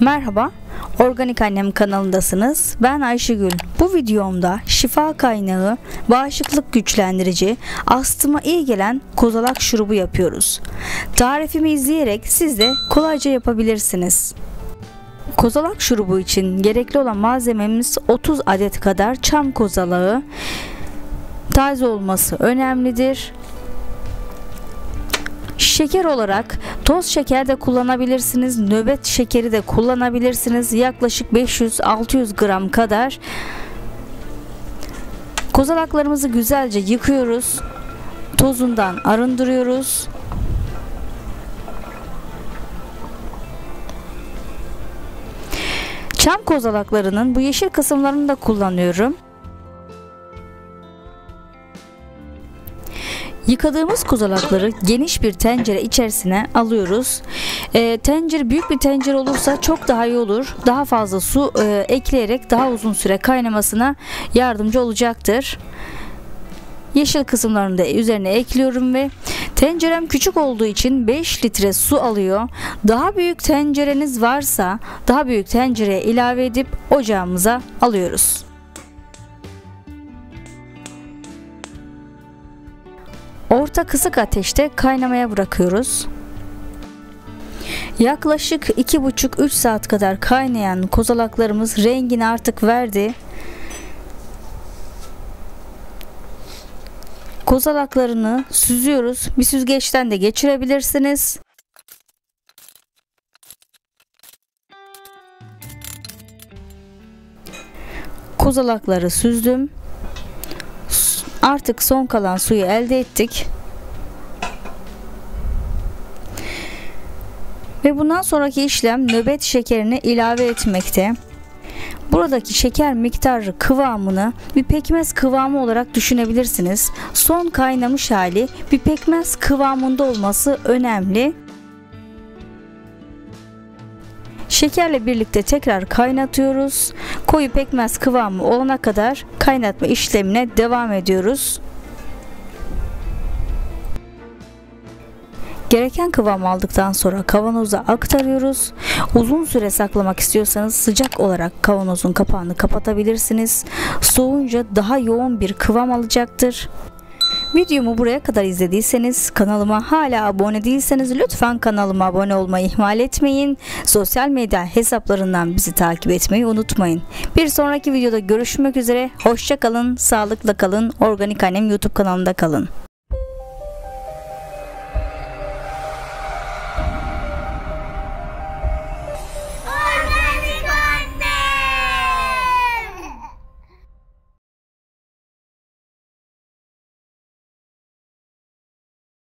Merhaba, Organik Annem kanalındasınız. Ben Ayşegül. Bu videomda şifa kaynağı, bağışıklık güçlendirici, astıma iyi gelen kozalak şurubu yapıyoruz. Tarifimi izleyerek siz de kolayca yapabilirsiniz. Kozalak şurubu için gerekli olan malzememiz 30 adet kadar çam kozalağı. Taze olması önemlidir. Şeker olarak toz şeker de kullanabilirsiniz, nöbet şekeri de kullanabilirsiniz. Yaklaşık 500-600 gram kadar. Kozalaklarımızı güzelce yıkıyoruz. Tozundan arındırıyoruz. Çam kozalaklarının bu yeşil kısımlarını da kullanıyorum. Yıkadığımız kozalakları geniş bir tencere içerisine alıyoruz. E, tencere büyük bir tencere olursa çok daha iyi olur. Daha fazla su e, ekleyerek daha uzun süre kaynamasına yardımcı olacaktır. Yeşil kısımlarını da üzerine ekliyorum ve tencerem küçük olduğu için 5 litre su alıyor. Daha büyük tencereniz varsa daha büyük tencereye ilave edip ocağımıza alıyoruz. Orta kısık ateşte kaynamaya bırakıyoruz. Yaklaşık 2,5-3 saat kadar kaynayan kozalaklarımız rengini artık verdi. Kozalaklarını süzüyoruz. Bir süzgeçten de geçirebilirsiniz. Kozalakları süzdüm. Artık son kalan suyu elde ettik. Ve bundan sonraki işlem nöbet şekerini ilave etmekte. Buradaki şeker miktarı kıvamını bir pekmez kıvamı olarak düşünebilirsiniz. Son kaynamış hali bir pekmez kıvamında olması önemli. Şekerle birlikte tekrar kaynatıyoruz. Koyu pekmez kıvamı olana kadar kaynatma işlemine devam ediyoruz. Gereken kıvam aldıktan sonra kavanoza aktarıyoruz. Uzun süre saklamak istiyorsanız sıcak olarak kavanozun kapağını kapatabilirsiniz. Soğuyunca daha yoğun bir kıvam alacaktır. Videomu buraya kadar izlediyseniz kanalıma hala abone değilseniz lütfen kanalıma abone olmayı ihmal etmeyin. Sosyal medya hesaplarından bizi takip etmeyi unutmayın. Bir sonraki videoda görüşmek üzere. Hoşçakalın, sağlıkla kalın. Organik Annem YouTube kanalında kalın.